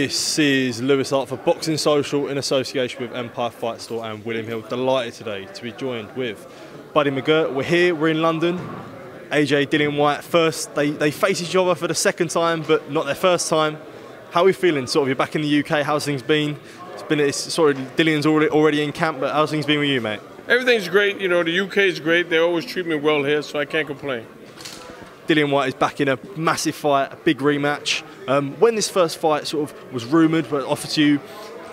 This is Louis Hart for Boxing Social in association with Empire Fight Store and William Hill. Delighted today to be joined with Buddy McGirt. We're here, we're in London. AJ, Dillian Whyte first, they, they face each other for the second time, but not their first time. How are we feeling? Sort of, you're back in the UK, how's things been? It's been, it's sort of, Dillian's already, already in camp, but how's things been with you, mate? Everything's great. You know, the UK is great. They always treat me well here, so I can't complain. Dillian Whyte is back in a massive fight, a big rematch. Um, when this first fight sort of was rumoured, but offered to you,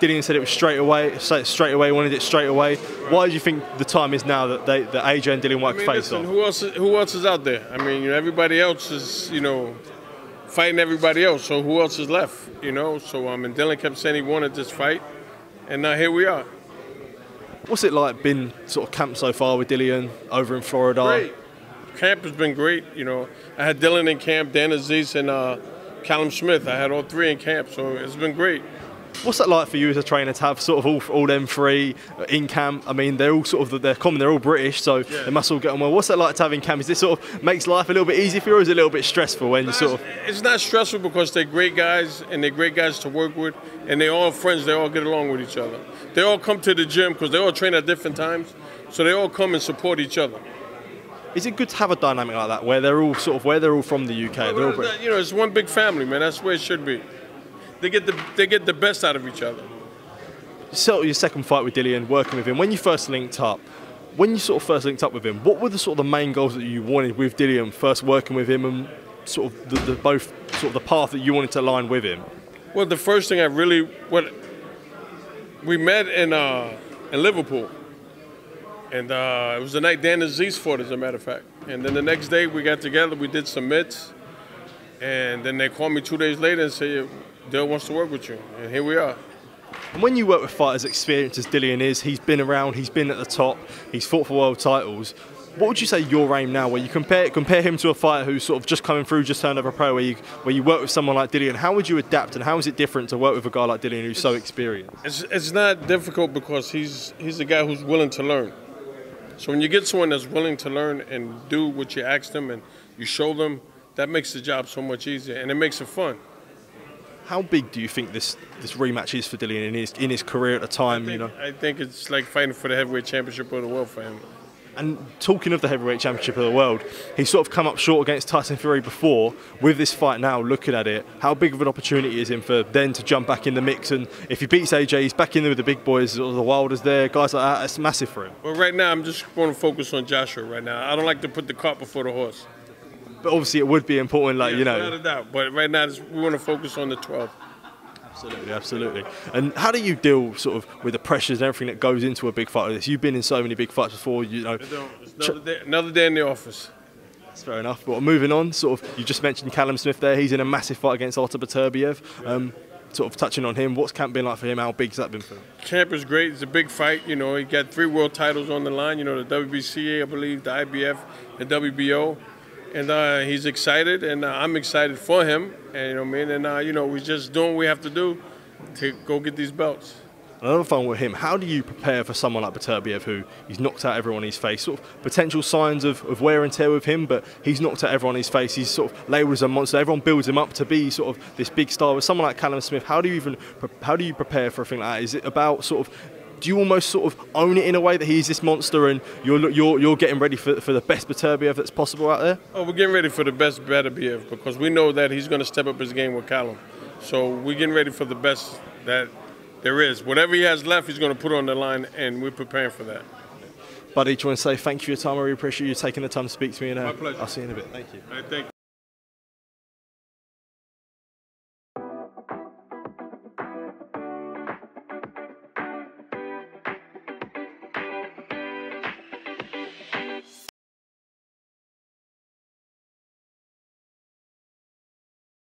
Dillian said it was straight away, straight away, wanted it straight away. Why do you think the time is now that, they, that AJ and Dillian Whyte I mean, face listen, off? Who else? Who else is out there? I mean, you know, everybody else is, you know, fighting everybody else. So who else is left? You know. So um, and Dillian kept saying he wanted this fight, and now here we are. What's it like been sort of camp so far with Dillian over in Florida? Great. Camp has been great. You know, I had Dillian in camp, Dan Azeez, and uh, Callum Smith. I had all three in camp, so it's been great. What's that like for you as a trainer to have sort of all, all them three in camp? I mean, they're all sort of they're common, they're all British, so Yeah. they must all get on well. What's that like to have in camp? Is this sort of makes life a little bit easier for you, or is it a little bit stressful when you sort of? It's not stressful because they're great guys and they're great guys to work with, and they're all friends. They all get along with each other. They all come to the gym because they all train at different times, so they all come and support each other. Is it good to have a dynamic like that where they're all sort of where they're all from the UK? They're all Well, you know, it's one big family, man. That's where it should be. They get the they get the best out of each other. So your second fight with Dillian, working with him. When you first linked up, when you sort of first linked up with him, what were the sort of the main goals that you wanted with Dillian? First working with him and sort of the, the both sort of the path that you wanted to align with him. Well, the first thing I really what we met in uh, in Liverpool, and uh, it was the night Dan Azeez fought, as a matter of fact. And then the next day we got together, we did some mitts, and then they called me two days later and said, "Dale wants to work with you," and here we are. And when you work with fighters experienced as Dillian is, he's been around, he's been at the top, he's fought for world titles. What would you say your aim now, where you compare compare him to a fighter who's sort of just coming through, just turned over pro, where you where you work with someone like Dillian? How would you adapt, and how is it different to work with a guy like Dillian who's so experienced? It's, it's not difficult because he's he's a guy who's willing to learn. So when you get someone that's willing to learn and do what you ask them and you show them, that makes the job so much easier and it makes it fun. How big do you think this this rematch is for Dillian in his in his career at the time? You know, I think it's like fighting for the heavyweight championship of the world for him. And talking of the heavyweight championship of the world, he's sort of come up short against Tyson Fury before. With this fight now, looking at it, how big of an opportunity is him for then to jump back in the mix? And if he beats AJ, he's back in there with the big boys, or the Wilders there, guys like that. It's massive for him. But right now, I'm just going to focus on Joshua right now. I don't like to put the cart before the horse. But obviously, it would be important, like you know. Without a doubt. But right now, we want to focus on the 12. Absolutely, absolutely. And how do you deal sort of with the pressures and everything that goes into a big fight like this? You've been in so many big fights before, you know. Another day, another day in the office. That's fair enough. But moving on, sort of, you just mentioned Callum Smith there. He's in a massive fight against Artur Beterbiev. Um, sort of touching on him, what's camp been like for him? How big's that been for him? Camp is great. It's a big fight. You know, he got three world titles on the line. You know, the WBCA, I believe, the IBF, the WBO, and uh, he's excited, and uh, I'm excited for him. And you know, what I mean, and uh, you know, we're just doing what we have to do to go get these belts. Another fun with him, how do you prepare for someone like Beterbiev who he's knocked out everyone in his face? Sort of potential signs of, of wear and tear with him, but he's knocked out everyone in his face. He's sort of labelled as a monster. Everyone builds him up to be sort of this big star. With someone like Callum Smith, how do you even how do you prepare for a thing like that? Is it about sort of do you almost sort of own it in a way that he's this monster and you're you're, you're getting ready for, for the best Beterbiev that's possible out there? Oh, we're getting ready for the best Beterbiev because we know that he's going to step up his game with Callum. So we're getting ready for the best that there is. Whatever he has left, he's going to put on the line, and we're preparing for that. Buddy, do you want to say thank you for your time? I really appreciate you taking the time to speak to me. And, uh, My pleasure. I'll see you in a bit. Thank you. I think.